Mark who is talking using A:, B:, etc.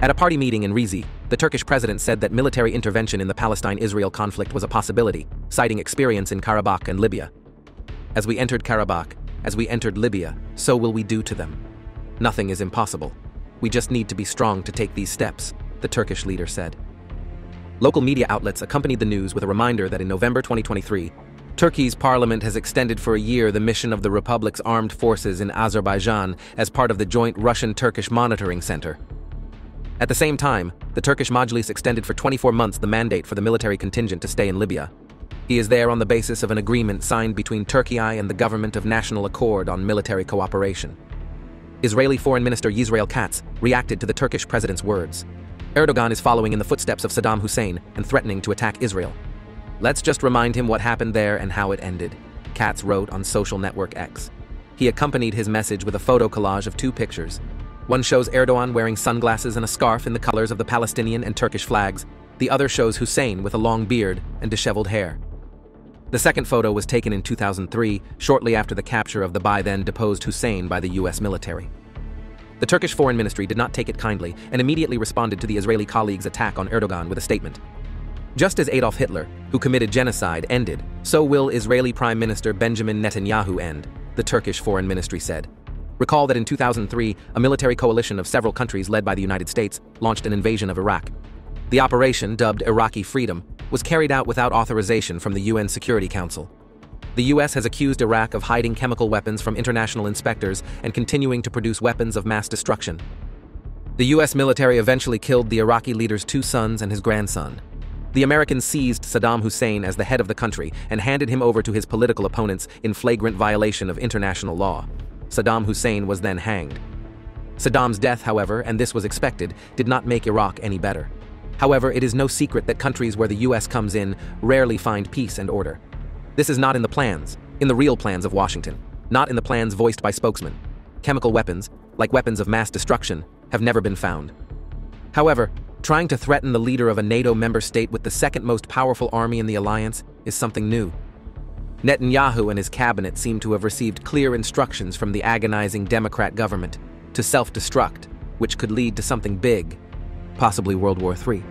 A: At a party meeting in Rize, the Turkish president said that military intervention in the Palestine-Israel conflict was a possibility, citing experience in Karabakh and Libya. As we entered Karabakh, as we entered Libya, so will we do to them. Nothing is impossible. We just need to be strong to take these steps, the Turkish leader said. Local media outlets accompanied the news with a reminder that in November 2023, Turkey's parliament has extended for a year the mission of the Republic's armed forces in Azerbaijan as part of the joint Russian-Turkish Monitoring Center. At the same time, the Turkish Majlis extended for 24 months the mandate for the military contingent to stay in Libya. He is there on the basis of an agreement signed between Turkey and the Government of National Accord on military cooperation. Israeli Foreign Minister Yisrael Katz reacted to the Turkish president's words. Erdogan is following in the footsteps of Saddam Hussein and threatening to attack Israel. Let's just remind him what happened there and how it ended, Katz wrote on social network X. He accompanied his message with a photo collage of two pictures. One shows Erdogan wearing sunglasses and a scarf in the colors of the Palestinian and Turkish flags. The other shows Hussein with a long beard and disheveled hair. The second photo was taken in 2003, shortly after the capture of the by then deposed Hussein by the US military. The Turkish Foreign Ministry did not take it kindly and immediately responded to the Israeli colleagues' attack on Erdogan with a statement. Just as Adolf Hitler, who committed genocide, ended, so will Israeli Prime Minister Benjamin Netanyahu end, the Turkish Foreign Ministry said. Recall that in 2003, a military coalition of several countries led by the United States launched an invasion of Iraq. The operation, dubbed Iraqi Freedom, was carried out without authorization from the UN Security Council. The US has accused Iraq of hiding chemical weapons from international inspectors and continuing to produce weapons of mass destruction. The US military eventually killed the Iraqi leader's two sons and his grandson. The Americans seized Saddam Hussein as the head of the country and handed him over to his political opponents in flagrant violation of international law. Saddam Hussein was then hanged. Saddam's death, however, and this was expected, did not make Iraq any better. However, it is no secret that countries where the US comes in rarely find peace and order. This is not in the plans, in the real plans of Washington, not in the plans voiced by spokesmen. Chemical weapons, like weapons of mass destruction, have never been found. However, Trying to threaten the leader of a NATO member state with the second most powerful army in the alliance is something new. Netanyahu and his cabinet seem to have received clear instructions from the agonizing Democrat government to self destruct, which could lead to something big, possibly World War III.